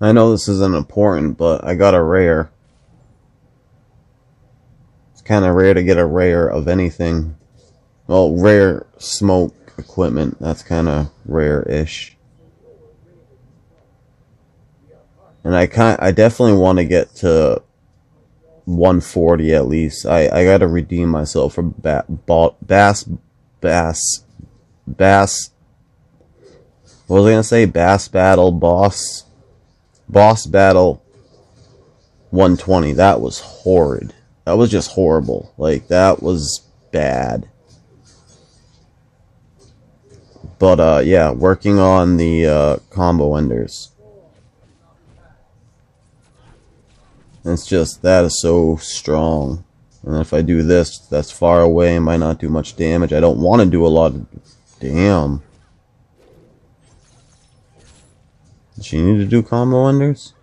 I know this isn't important, but I got a rare. It's kind of rare to get a rare of anything. Well, rare smoke equipment. That's kind of rare-ish. And I kind, I definitely want to get to 140 at least. I, I gotta redeem myself for ba- Bass, Bass, Bass. What was I gonna say? Bass Battle Boss, Boss Battle 120. That was horrid. That was just horrible. Like, that was bad. But, uh, yeah, working on the, uh, combo enders. It's just, that is so strong. And if I do this, that's far away, it might not do much damage. I don't want to do a lot of... Damn. Does she need to do combo enders?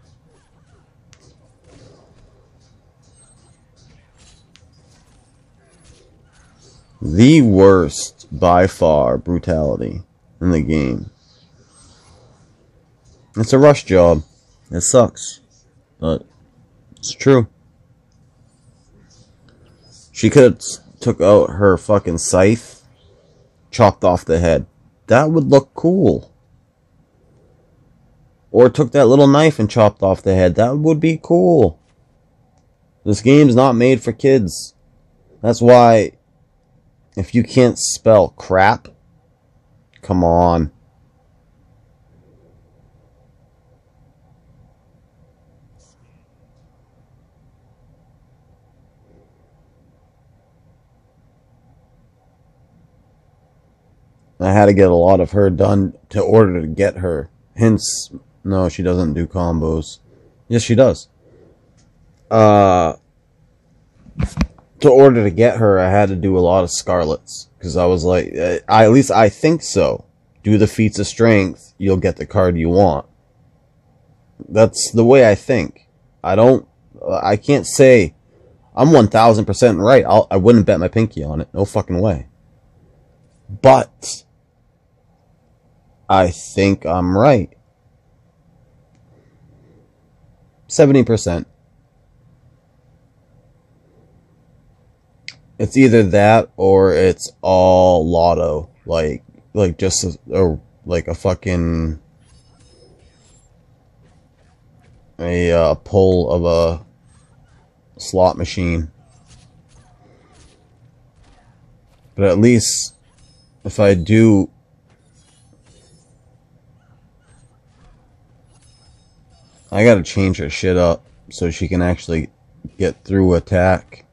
The worst, by far, brutality in the game. It's a rush job. It sucks. But it's true. She could have took out her fucking scythe, chopped off the head. That would look cool. Or took that little knife and chopped off the head. That would be cool. This game's not made for kids. That's why, if you can't spell crap, come on. I had to get a lot of her done to order to get her. Hence, no, she doesn't do combos. Yes, she does. Uh, to order to get her, I had to do a lot of Skarlets because I was like, I, at least I think so. Do the feats of strength, you'll get the card you want. That's the way I think. I don't. I can't say I'm one thousand percent right. I'll, I wouldn't bet my pinky on it. No fucking way. But I think I'm right. 70%. It's either that or it's all lotto. Like, like just a, a like a fucking, a uh, pull of a slot machine. But at least if I do I gotta change her shit up so she can actually get through attack.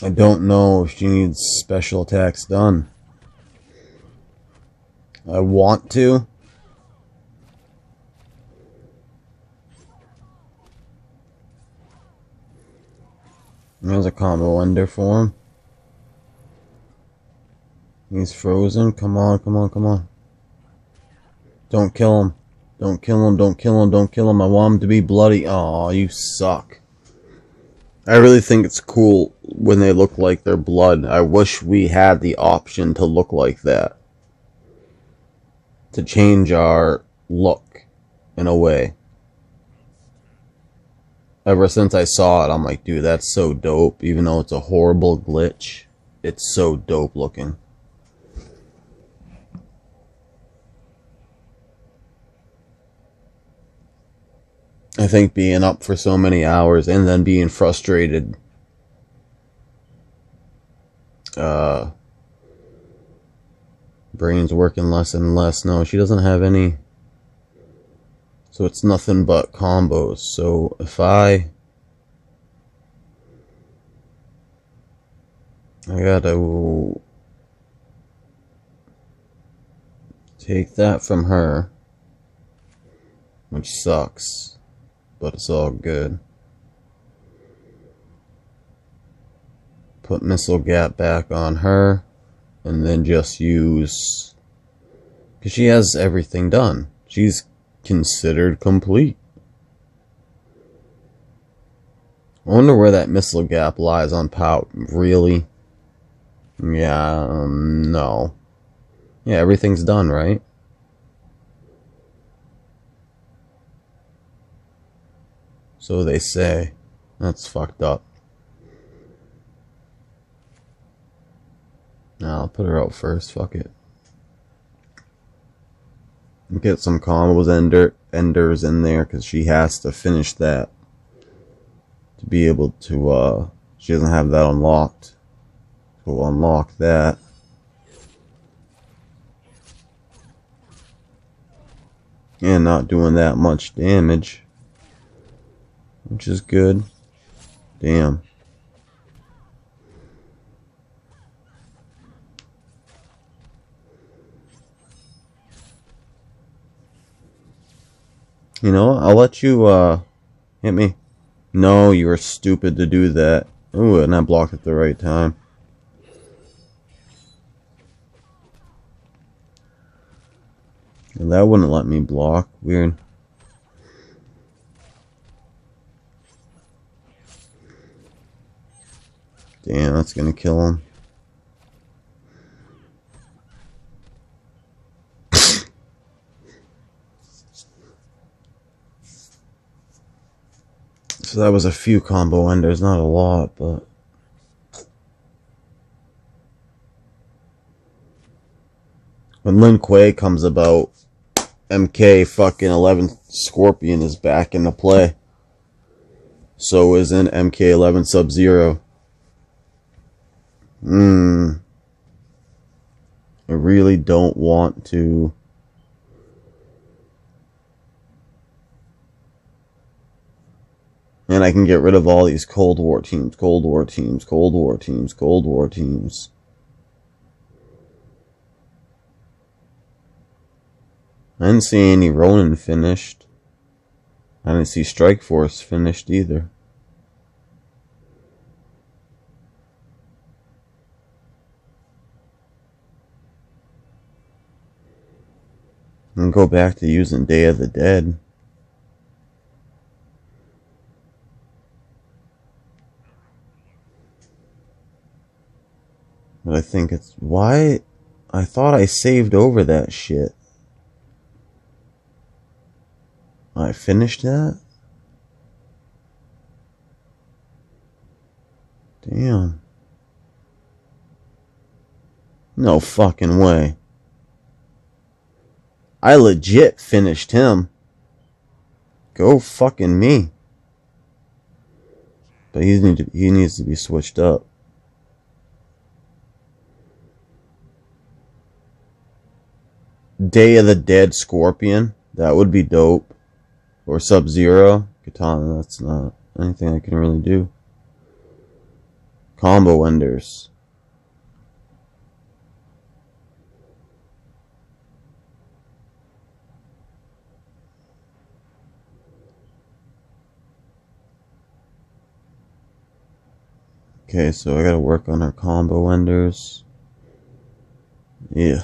I don't know if she needs special attacks done. I want to. Combo ender for him. He's frozen. Come on, come on, come on. Don't kill him. Don't kill him, don't kill him, don't kill him. I want him to be bloody. Oh, you suck. I really think it's cool when they look like their blood. I wish we had the option to look like that. To change our look in a way ever since I saw it, I'm like, dude, that's so dope. Even though it's a horrible glitch, it's so dope looking. I think being up for so many hours and then being frustrated, uh, brain's working less and less. No, she doesn't have any so it's nothing but combos. So if I... I gotta take that from her, which sucks, but it's all good. Put missile gap back on her, and then just use, because she has everything done. She's considered complete. I wonder where that missile gap lies on Pout. Really? Yeah, um, no. Yeah, everything's done, right? So they say. That's fucked up. I'll put her out first. Fuck it. Get some combos ender enders in there because she has to finish that to be able to. uh She doesn't have that unlocked. So we'll unlock that. And not doing that much damage. Which is good. Damn. You know, I'll let you, uh, hit me. No, you were stupid to do that. Ooh, and I blocked at the right time. that wouldn't let me block. Weird. Damn, that's gonna kill him. So that was a few combo enders, not a lot, but... When Lin Kuei comes about, MK fucking 11 Scorpion is back into play. So is in MK11 Sub Zero. Hmm. I really don't want to. And I can get rid of all these Cold War teams, Cold War teams, Cold War teams, Cold War teams. I didn't see any Ronin finished. I didn't see Strike Force finished either. And go back to using Day of the Dead. But I think it's why I thought I saved over that shit. I finished that? Damn. No fucking way. I legit finished him. Go fucking me. But he need to, he needs to be switched up. Day of the Dead Scorpion. That would be dope. Or Sub Zero. Katana, that's not anything I can really do. Combo Enders. Okay, so I gotta work on our combo enders. Yeah.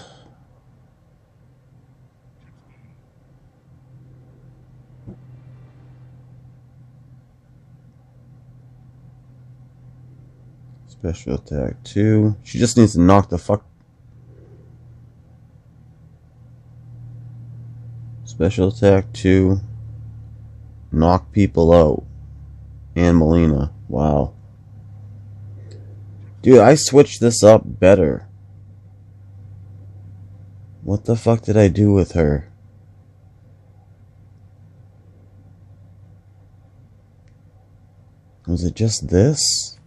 Special attack 2. She just needs to knock the fuck... Special attack 2. Knock people out. And Mileena. Wow. Dude, I switched this up better. What the fuck did I do with her? Was it just this?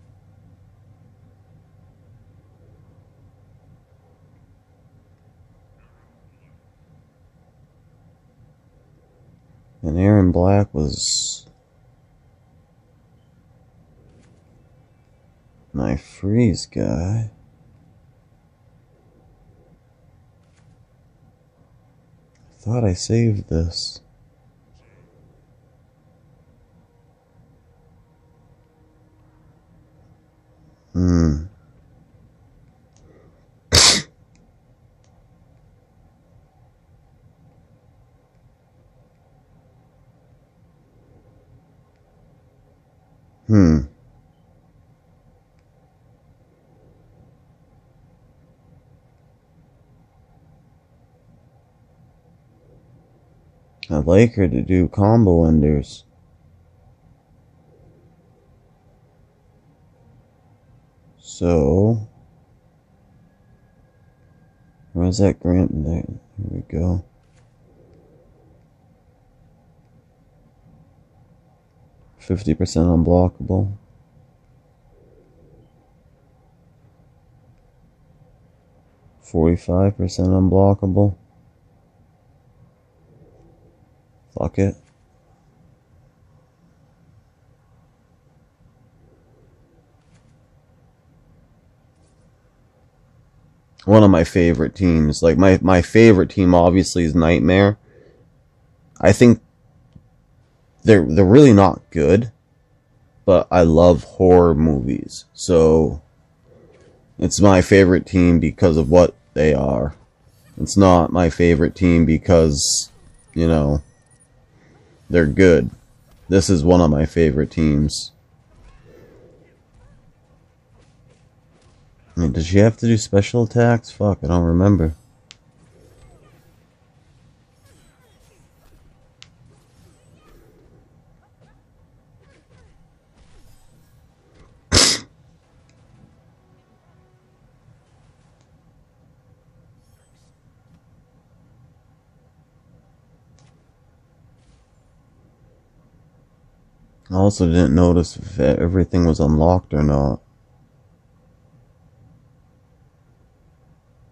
Erron Black was my freeze guy. I thought I saved this. Hmm. I'd like her to do combo enders. So, where's that grant? There, here we go. Fifty percent unblockable. Forty-five percent unblockable. Fuck it. One of my favorite teams. Like my my favorite team obviously is Nightmare. I think they're they're really not good, but I love horror movies. So it's my favorite team because of what they are. It's not my favorite team because, you know, they're good. This is one of my favorite teams. I mean, does she have to do special attacks? Fuck, I don't remember. I also didn't notice if everything was unlocked or not.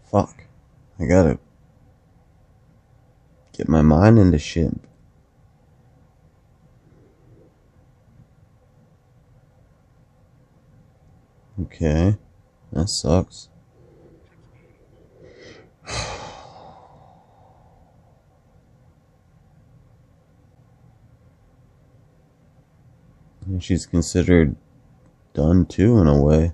Fuck. I gotta get my mind into shit. Okay. That sucks. She's considered done too, in a way.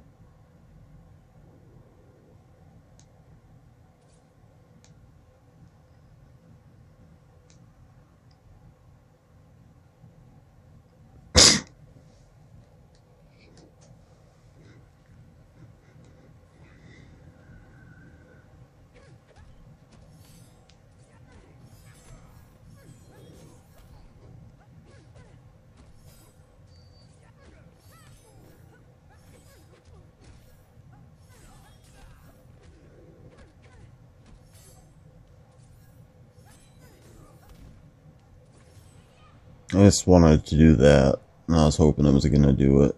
Just wanted to do that. And I was hoping I was going to do it.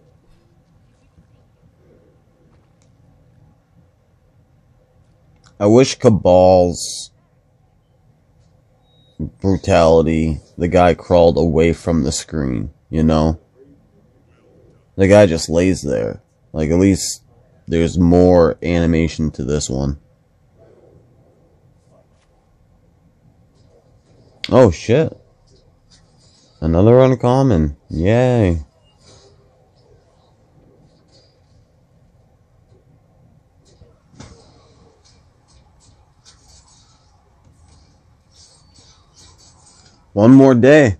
I wish Kabal's brutality, the guy crawled away from the screen, you know? The guy just lays there. Like, at least there's more animation to this one. Oh, shit. Another uncommon. Yay. One more day.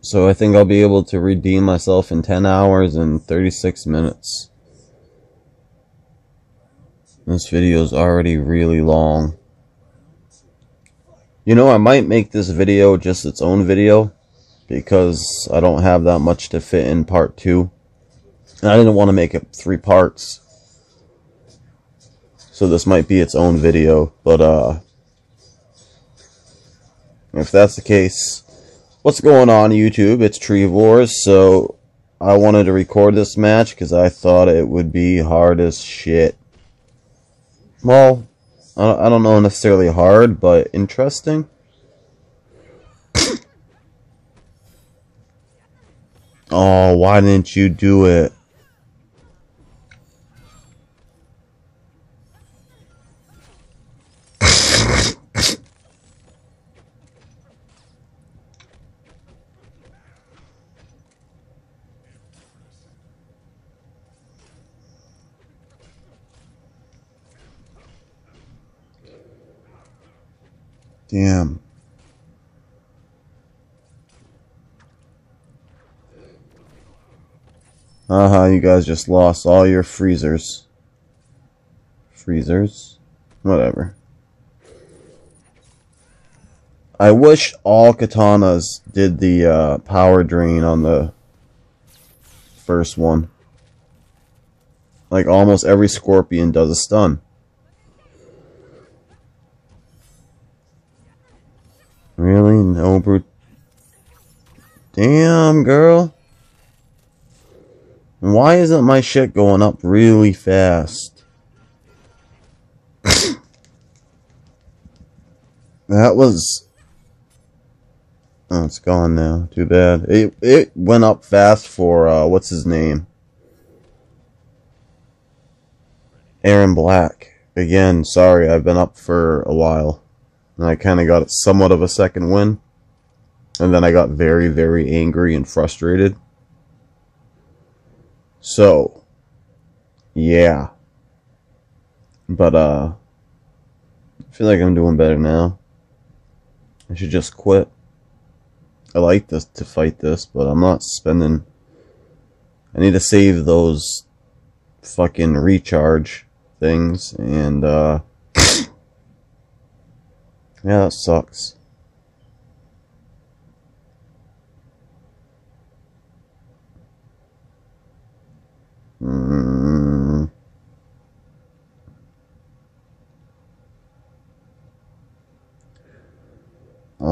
So I think I'll be able to redeem myself in 10 hours and 36 minutes. This video is already really long. You know, I might make this video just its own video because I don't have that much to fit in part two. And I didn't want to make it three parts. So this might be its own video, but uh if that's the case, what's going on YouTube? It's Treevors, so I wanted to record this match because I thought it would be hard as shit. Well, I don't know necessarily hard, but interesting. oh, why didn't you do it? Damn. Haha, you guys just lost all your freezers. Freezers? Whatever. I wish all katanas did the uh, power drain on the first one. Like almost every scorpion does a stun. Damn, girl. Why isn't my shit going up really fast? that was... Oh, it's gone now. Too bad. It it went up fast for, uh, what's his name? Erron Black. Again, sorry, I've been up for a while. And I kind of got somewhat of a second win. And then I got very, very angry and frustrated. So, yeah. But, uh, I feel like I'm doing better now. I should just quit. I like this to fight this, but I'm not spending. I need to save those fucking recharge things, and, uh, yeah, that sucks.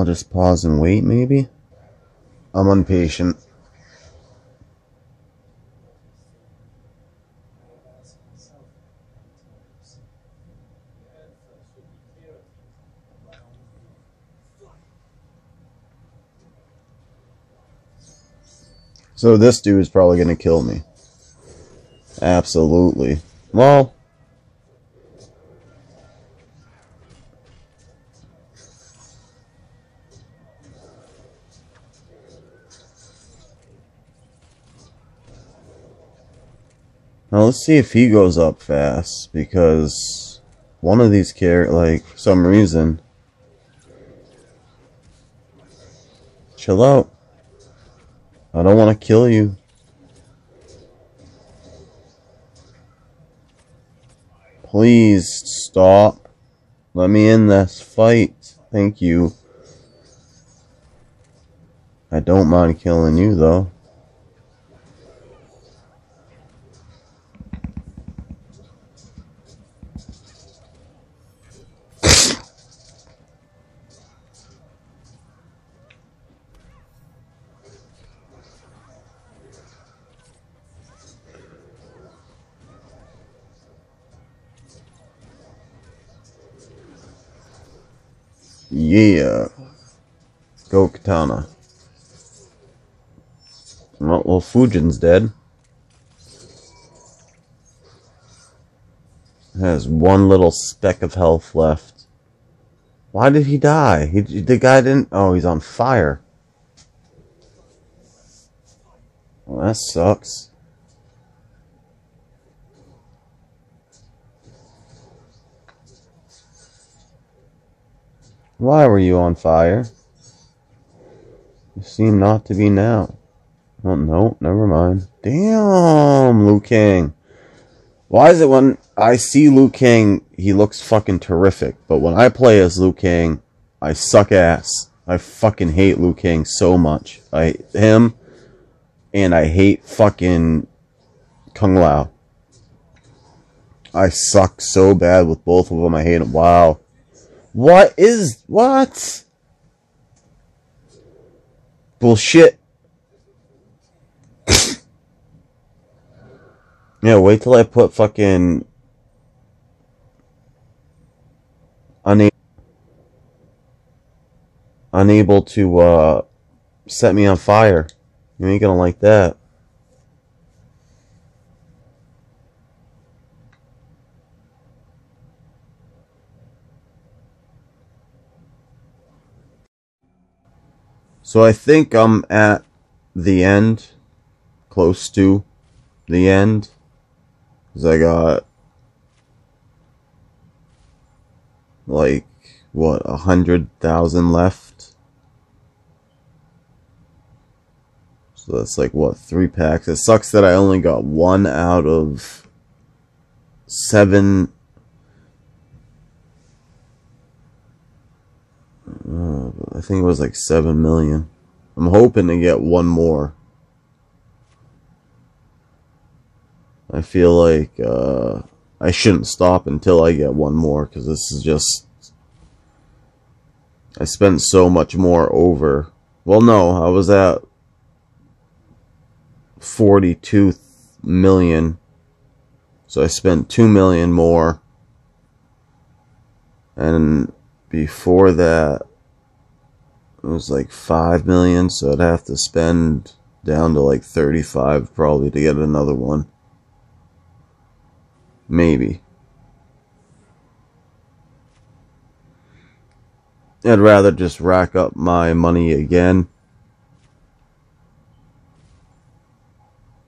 Just pause and wait, maybe? I'm impatient. So this dude is probably going to kill me. Absolutely. Well, Now let's see if he goes up fast because one of these characters, like for some reason, chill out. I don't want to kill you. Please stop. Let me in this fight. Thank you. I don't mind killing you though. Yeah. Go Katana. Well, well Fujin's dead. Has one little speck of health left. Why did he die? He, the guy didn't... Oh, he's on fire. Well, that sucks. Why were you on fire? You seem not to be now. Oh, no, never mind. Damn, Liu Kang. Why is it when I see Liu Kang, he looks fucking terrific, but when I play as Liu Kang, I suck ass. I fucking hate Liu Kang so much. I him, and I hate fucking Kung Lao. I suck so bad with both of them. I hate them. Wow. What is what? Bullshit. yeah, wait till I put fucking unable unable to uh set me on fire. You ain't gonna like that. So I think I'm at the end, close to the end, because I got like what a hundred thousand left. So that's like what three packs. It sucks that I only got one out of seven. Uh, I think it was like seven million. I'm hoping to get one more. I feel like uh, I shouldn't stop until I get one more because this is just. I spent so much more over. Well, no, I was at 42 million. So I spent 2 million more. And before that, it was like 5 million. So I'd have to spend down to like 35 probably to get another one. Maybe. I'd rather just rack up my money again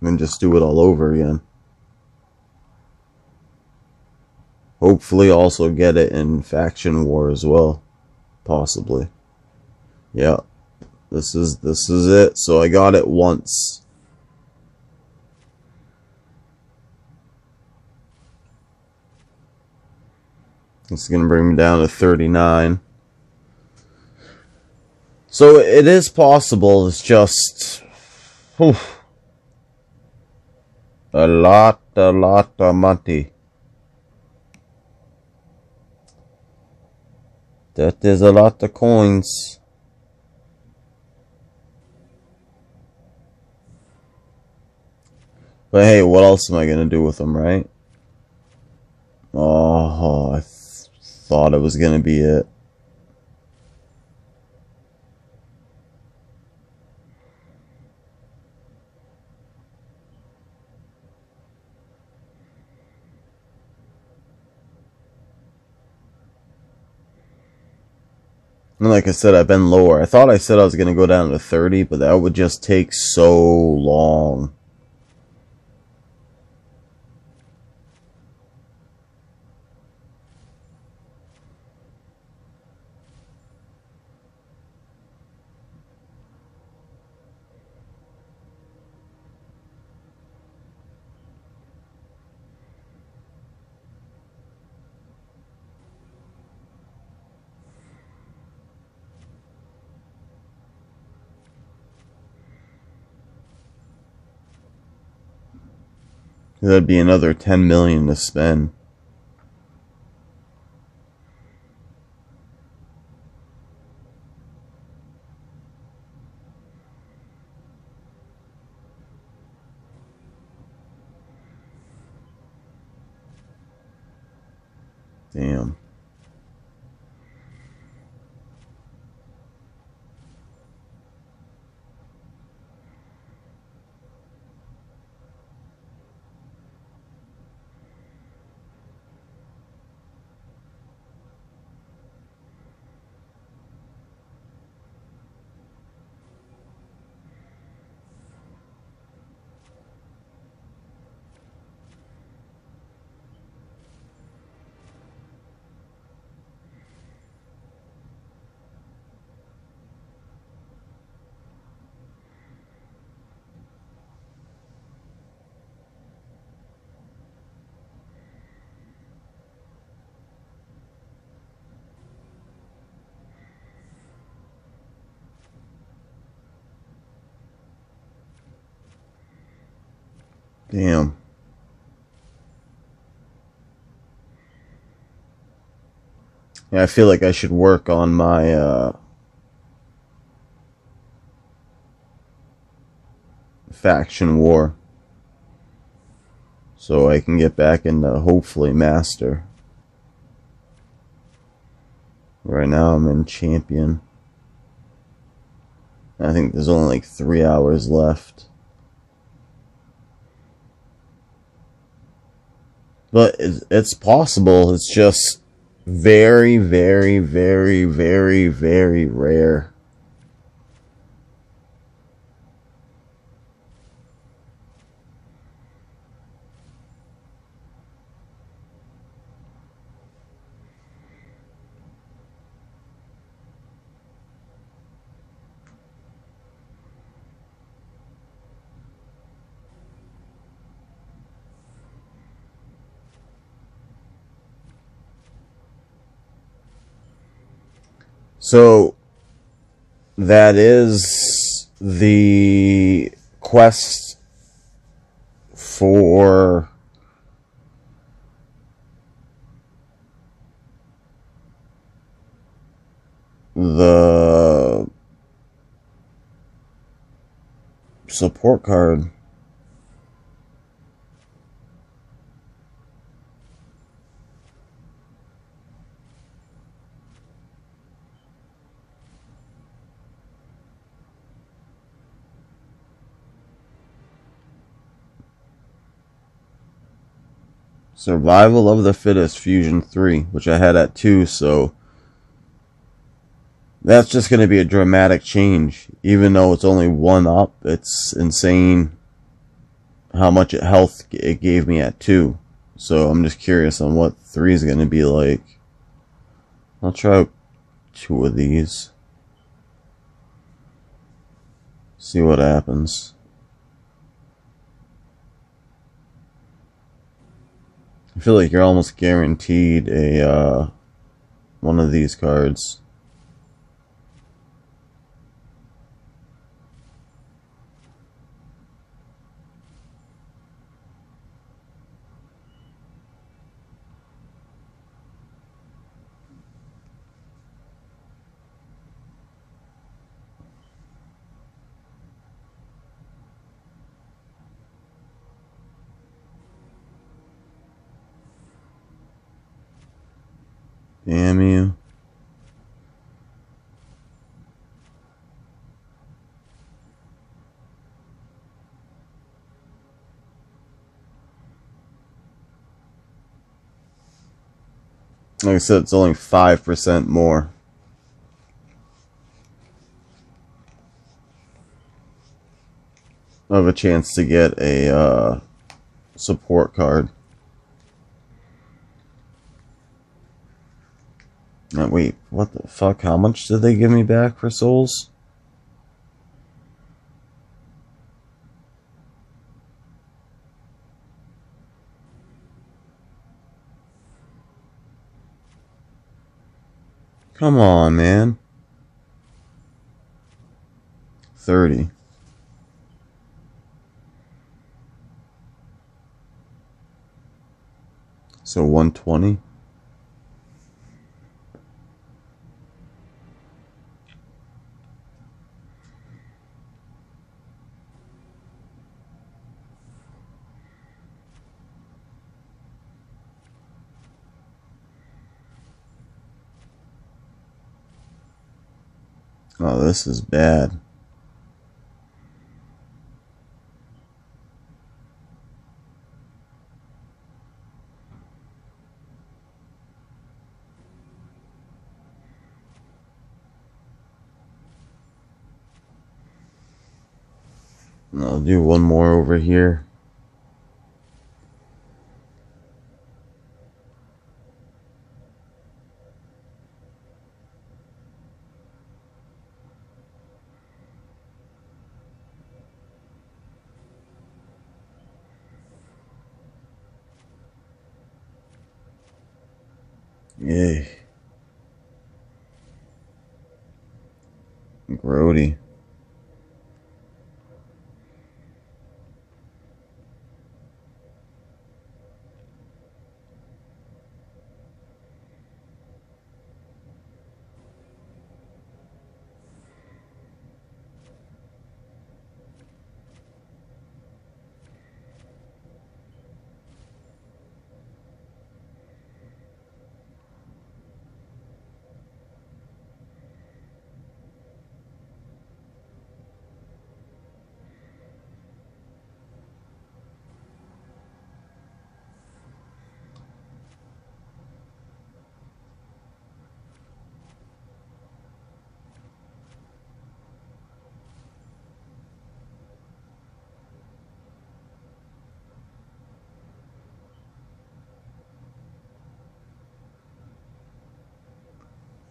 and just do it all over again. Hopefully also get it in Faction War as well. Possibly. Yeah. This is this is it. So I got it once. It's going to bring me down to 39. So it is possible. It's just... Whew, a lot, a lot of money. That is a lot of coins. But hey, what else am I to do with them, right? Oh, I th thought it was to be it. And like I said, I've been lower. I thought I said I was going to go down to 30, but that would just take so long. That'd be another 10 million to spend. Damn. Damn. Yeah, I feel like I should work on my uh, faction war so I can get back into hopefully master. Right now I'm in champion. I think there's only like three hours left. But it's possible. It's just very, very, very, very, very rare. So that is the quest for the support card. Survival of the Fittest Fusion 3, which I had at 2, so that's just going to be a dramatic change. Even though it's only one up, it's insane how much health it gave me at 2. So I'm just curious on what 3 is going to be like. I'll try two of these. See what happens. I feel like you're almost guaranteed a uh, one of these cards. Damn you. Like I said, it's only 5% more. Of a chance to get a uh, support card. Uh, wait, what the fuck? How much did they give me back for souls? Come on, man. 30. So 120? Oh, this is bad. I'll do one more over here. Yay. Grody.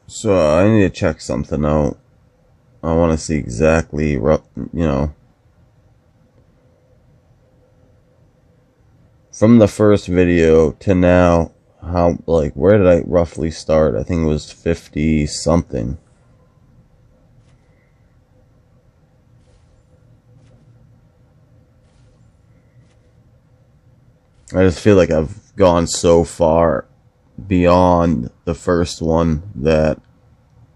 So I need to check something out. I want to see exactly, you know, from the first video to now, how, like, where did I roughly start? I think it was 50 something. I just feel like I've gone so far beyond the first one that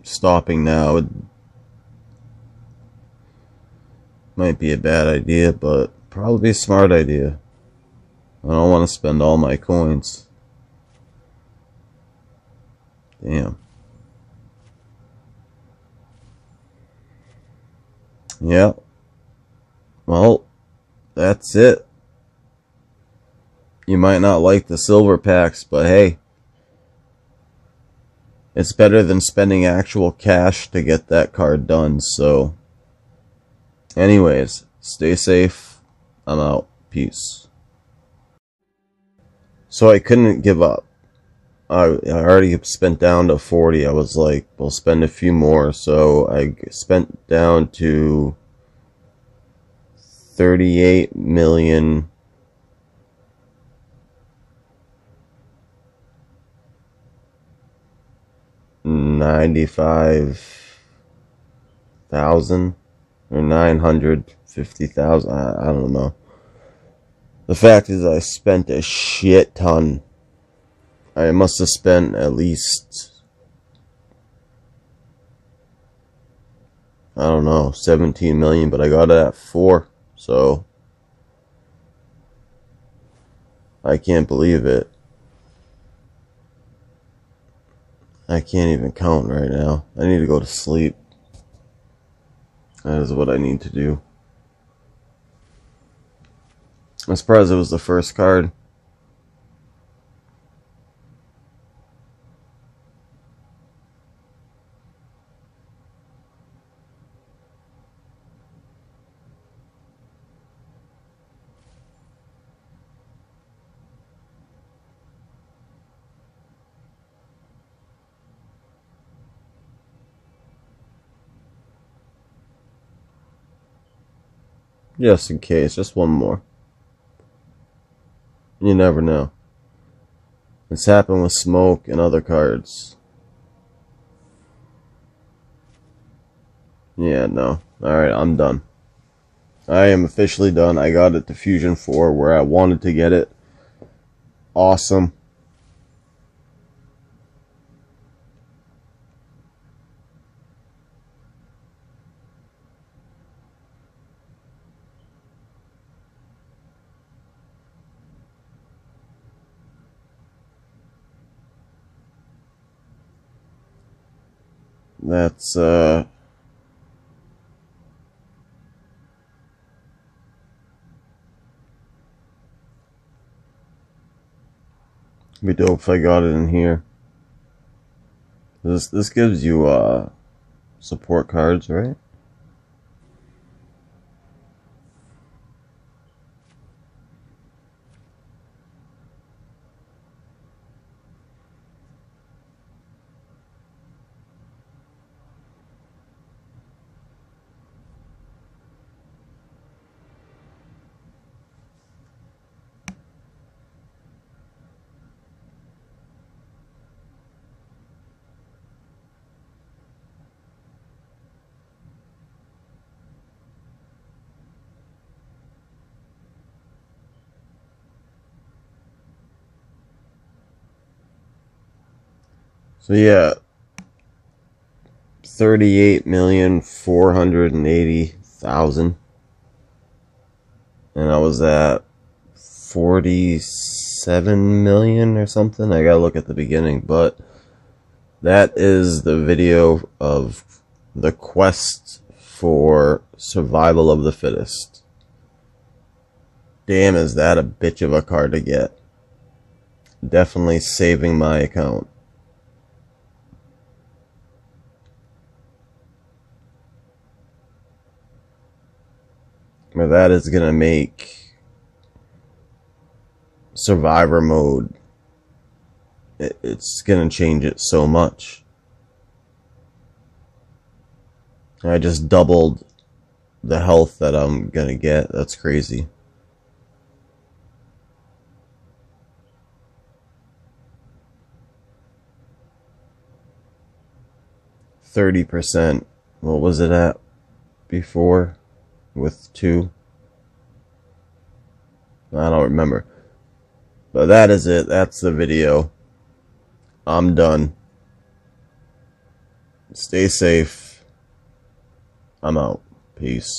stopping now would, might be a bad idea, but probably a smart idea. I don't want to spend all my coins. Damn. Yeah. Well, that's it. You might not like the silver packs, but hey. It's better than spending actual cash to get that card done, so. Anyways, stay safe. I'm out. Peace. So I couldn't give up. I, I already spent down to 40. I was like, we'll spend a few more. So I spent down to 38 million. Ninety-five thousand or nine hundred fifty thousand. I, I don't know. The fact is, I spent a shit ton. I must have spent at least, I don't know, 17 million, but I got it at four, so I can't believe it. I can't even count right now. I need to go to sleep. That is what I need to do. I'm surprised it was the first card. Just in case, just one more. You never know. It's happened with Smoke and other cards. Yeah, no. Alright, I'm done. I am officially done. I got it to Fusion 4 where I wanted to get it. Awesome. That's, uh... Be dope if I got it in here. This this gives you uh support cards, right? So yeah, thirty-eight million four hundred and eighty thousand, and I was at forty-seven million or something. I gotta look at the beginning, but that is the video of the quest for survival of the fittest. Damn, is that a bitch of a card to get? Definitely saving my account. That is going to make survivor mode it, it's going to change it so much i just doubled the health that i'm going to get that's crazy Thirty percent. What was it at before? With two. I don't remember. But that is it. That's the video. I'm done. Stay safe. I'm out. Peace.